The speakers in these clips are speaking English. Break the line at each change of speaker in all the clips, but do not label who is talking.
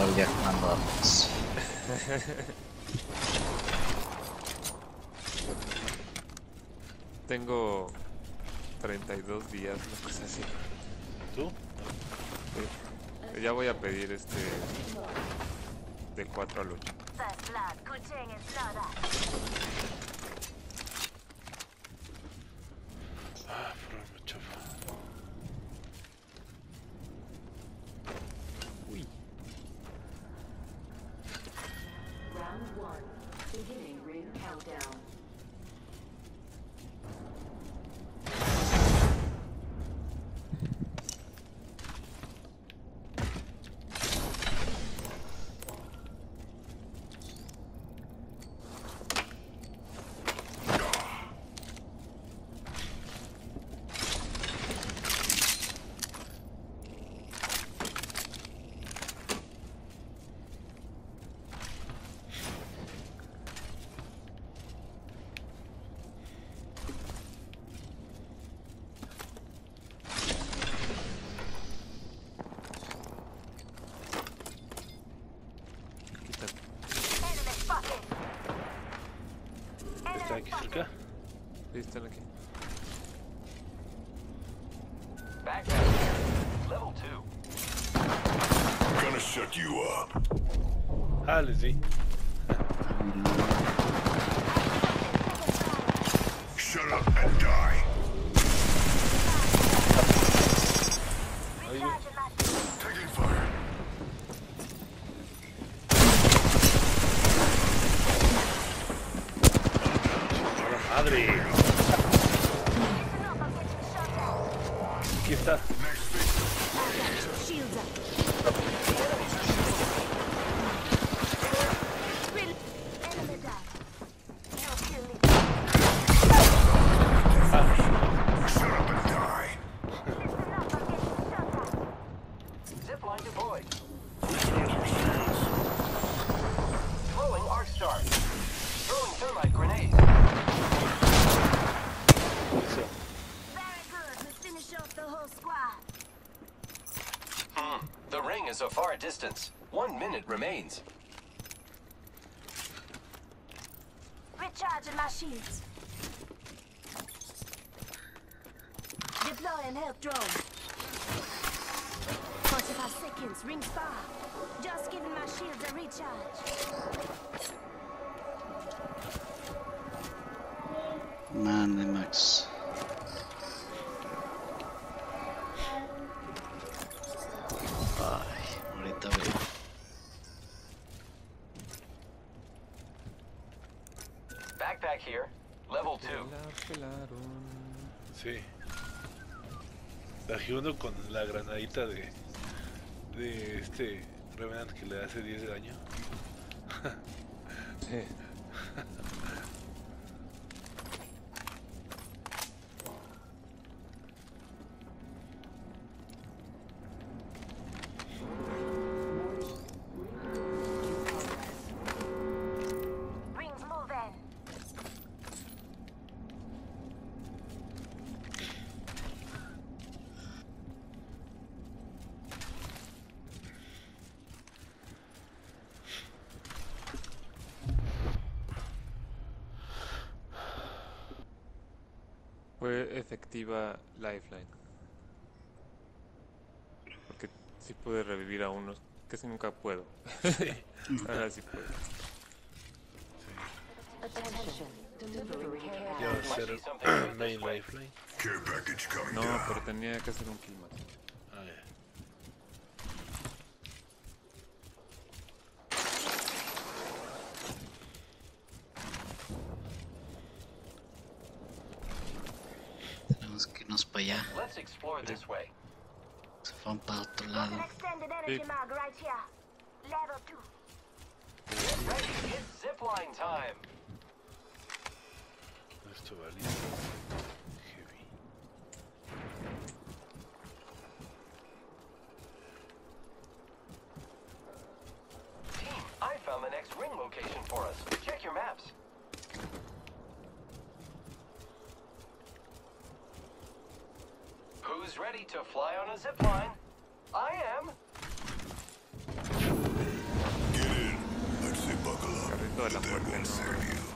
Todo el día jugando armas.
Tengo 32 días, una cosa así.
¿Tú?
Sí. Ya voy a pedir este de 4 al 8. Sí, están aquí.
Backpack here. Level 2.
Gonna shut you up.
Les di.
Shut up and die.
Recharging my shield.
Taking fire.
¡Ahora madre!
Listen up, I'm getting shot at.
Aquí está.
Next victim.
Shields up. Real- Enemy down. No kill lead.
Shut up and die.
Listen up, I'm getting shot at.
Zipline deployed.
Recharging shields.
Throwing arc star. Throwing thermite grenade.
Eso.
Very good. We finish off the whole squad.
Hmm. The ring is a far distance. One minute remains.
Recharging my shields. Deploying health drone. 45 seconds, ring far. Just giving my shields a recharge.
Man,
they Max. Uno con la granadita de. de este. Revenant que le hace 10 de daño.
Fue efectiva Lifeline. Porque sí pude revivir a unos. Casi nunca puedo. Ahora sí puedo.
Main lifeline.
No, pero tenía que hacer un kill
irnos para allá.
Let's explore this way.
Se van para otro
Got
lado.
an extended energy
Big.
mag right here. Level 2.
Get ready. It's zipline time.
Esto va listo. Heavy.
Team, I found the next ring location for us. Check your maps. ready to fly on a zipline? I am.
Get in. Let's say buckle up. Let that one save you.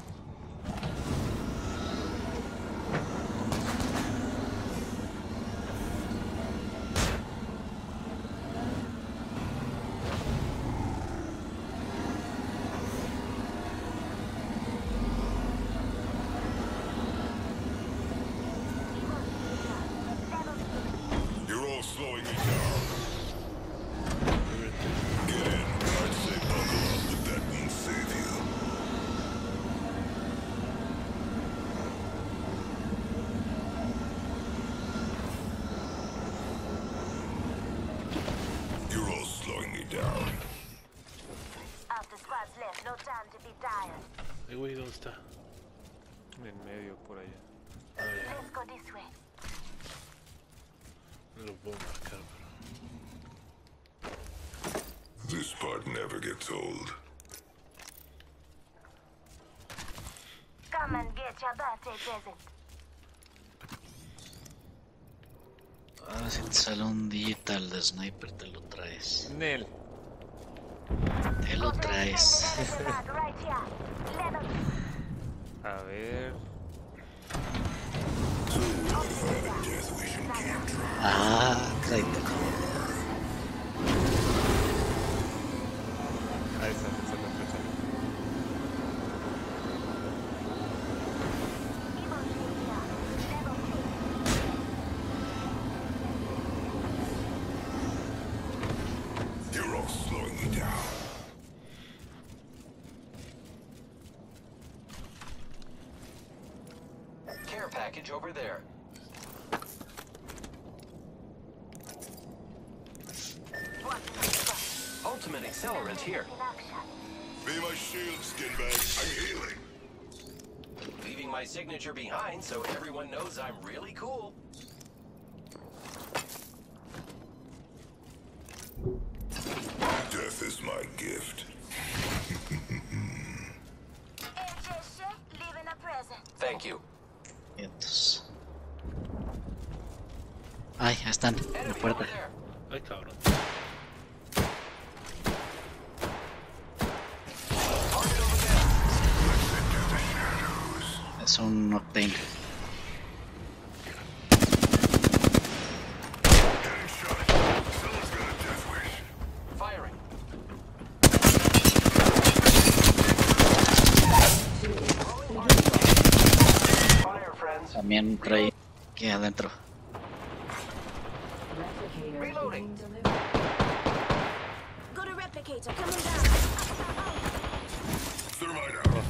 Eh, güey, ¿dónde está?
En medio, por allá.
Ah, ya,
Let's go this way.
no lo puedo marcar, pero...
This part never gets old.
Come and get your birthday present.
Ahora si te sale un digital de sniper te lo traes.
Nel.
Te lo traes.
A ver.
Ah,
traidor. Package over there.
Watching this one.
Ultimate accelerant here.
Be my shield, skinbag. I'm healing.
Leaving my signature behind so everyone knows I'm really cool.
Death is my gift.
Leaving a present.
Thank you.
Ay, ahí están, en la puerta. Es un Octane. También trae aquí adentro.
Reloading.
being delivered.
Replicator coming down.
Thermite out.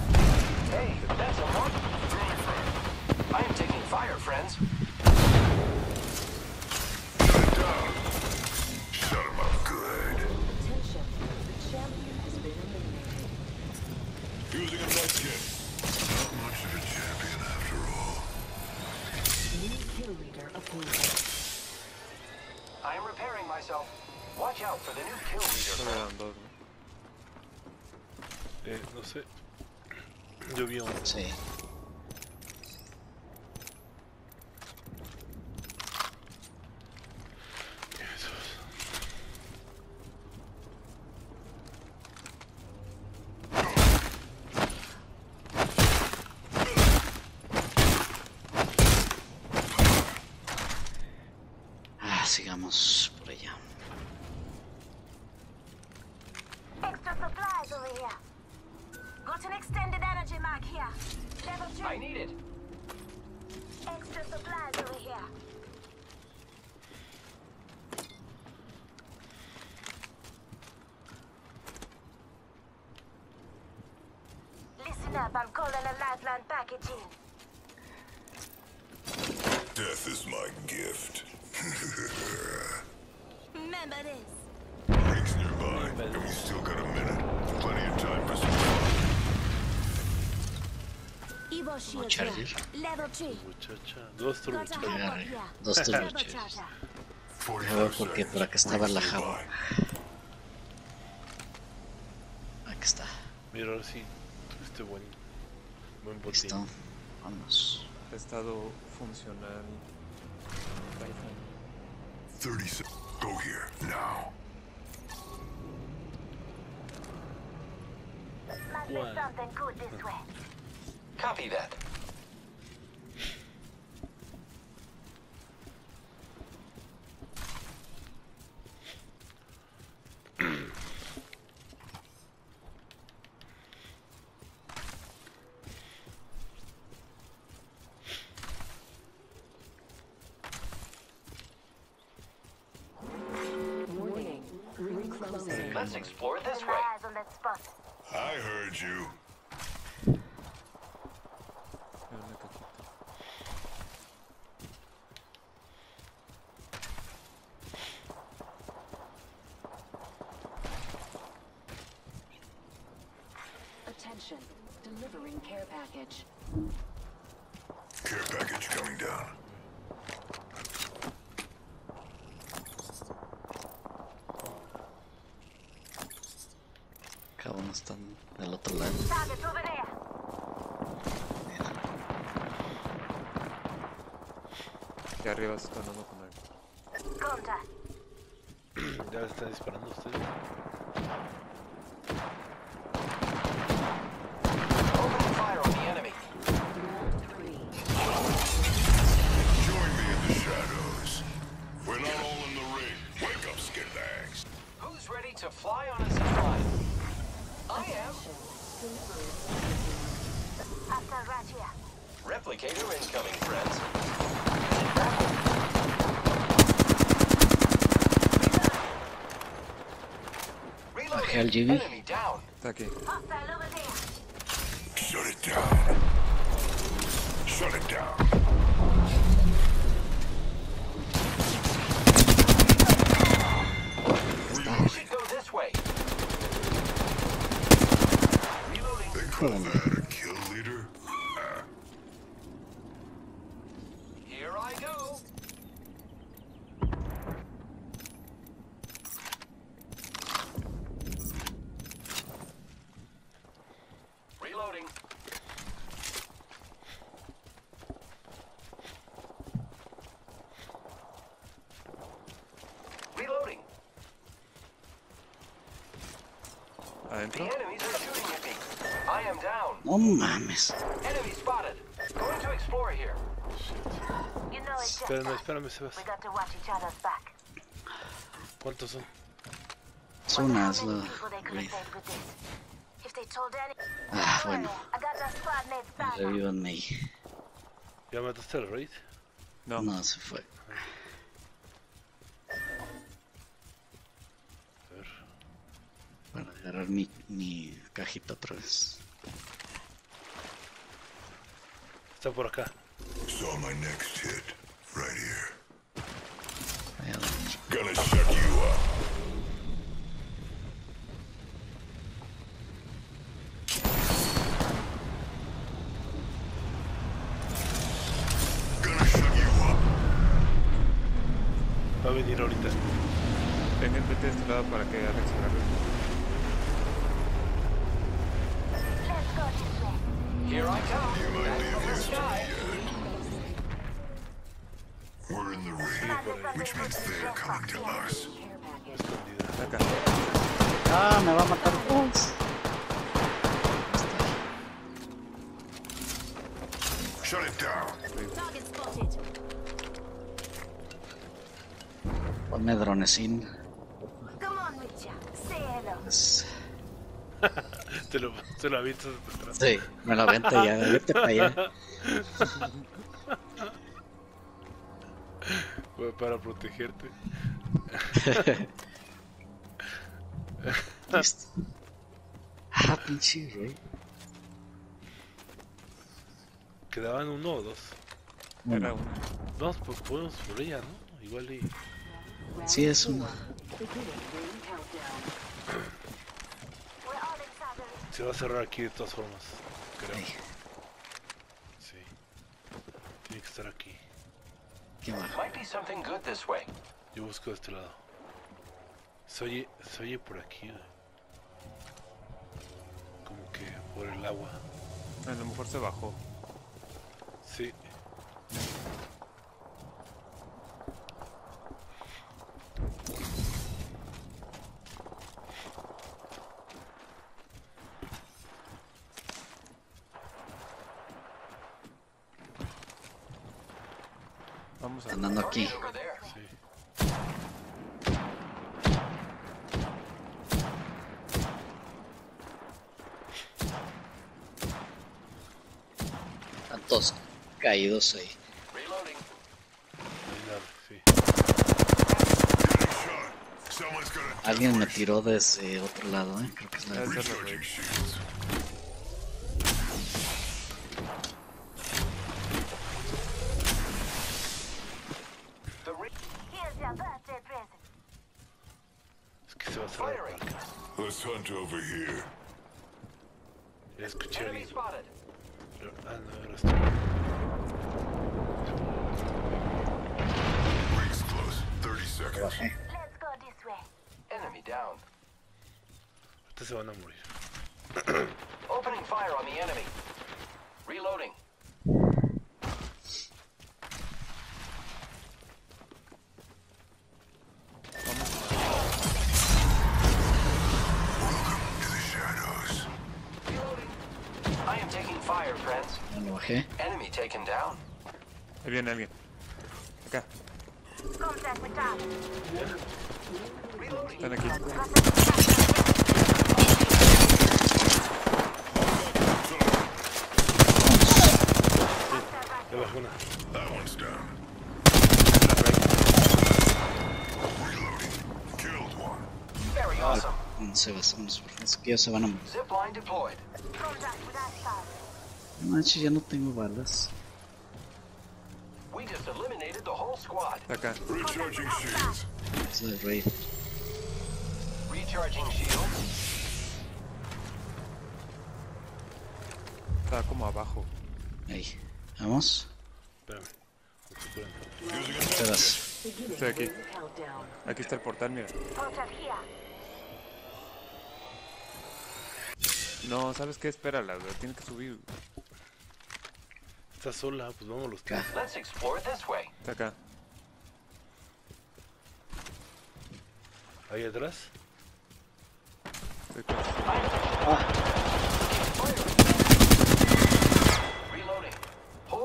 Hey, that's a mark. I am taking fire, friends.
New kill leader approved.
I am repairing myself. Watch out for the new kill leader.
Solo eran dos, ¿no?
Eh, no sé. Yo vi un...
Sí.
Esos.
Ah, sigamos por allá.
Extra supplies over here. Got an extended energy mag here. Level two.
I need it.
Extra supplies over here. Listen up, I'm calling a lifeline package in.
Death is my gift.
Remember this.
Rings nearby, and we still got a minute. Plenty of time for some
No
charger.
Dos.
Dos porque por acá estaba la java. Aquí está.
Mira, ahora sí, tuviste buen, buen botín.
Listo, vamos.
Estado funcional.
30 Go here, now.
This way.
Copy that.
Warning. Ring closing.
Let's explore this way.
my eyes on that spot.
I heard you.
Delivering care package.
Care package coming down.
Cabrón, están del otro lado.
Target over there.
Mira,
Y arriba se están dando con él.
Contact.
Ya le están disparando a ustedes.
Over there.
Shut it down. Shut it down.
Should go this way. Reloading.
They call that
No mames.
Espérame, espérame, Sebas. ¿Cuántos son?
Son unas.
Ah, bueno. Revívanme.
¿Ya mataste al Raid?
No.
No, se fue.
A ver.
Para agarrar mi, mi cajita otra vez.
Está por acá.
Saw my next hit. Right here. Gonna shut you up.
Acá.
Ah, me va a matar.
Shut it down.
Target spotted.
Ponme dronecín. Pues,
Te lo, te lo avientas de atrás.
sí, me la venta ya. Vete para allá.
Para protegerte.
Listo. Ah, pinche, güey.
Quedaban uno o dos.
Era
Bueno,
una.
Dos, pues podemos por ella, ¿no? Igual y.
sí es
ring.
Se va a cerrar aquí de todas formas. Creo.
Ey,
Sí. Tiene que estar aquí.
qué va.
Yo busco de este lado. Se oye, se oye por aquí. Como que por el agua.
A lo mejor se bajó.
Sí.
Vamos a...
Andando aquí.
Got a
Alguien me tiró desde otro lado, ¿eh? Creo que es la
fire on the enemy. Reloading.
To the shadows.
I am taking fire, friends.
Ya lo bajé.
Enemy taken down.
Ahí viene alguien. Acá.
Contact with target.
Reloading.
Están aquí.
Laguna.
That one's down. Reloading. Killed one.
Very awesome.
Non se
va, non
penso che io
se vanno já não tenho balas.
We tá eliminated the
Recharging shields.
It's a raid.
Recharging shields.
Está como abajo.
Ahí. Vamos.
Espérame. Me estoy
aquí. Aquí está el portal, mira. No, ¿sabes qué? Espérala, güey. Tiene que subir.
Está sola, pues vamos los tres.
Acá.
Let's explore this way.
Está acá.
Ahí atrás.
Estoy con-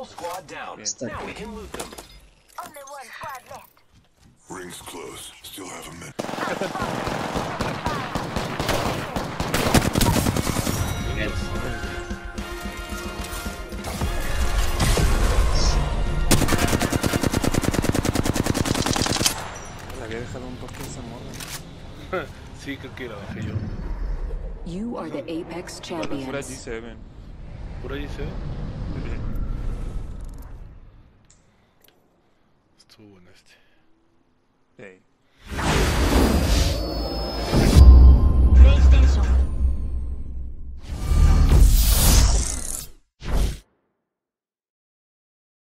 Squad down. Now we can loot them.
Only one squad left.
Rings close. Still have a minute.
Sí, creo que la bajé yo.
You are the Apex champions.
Pura G7. Pura G7.
day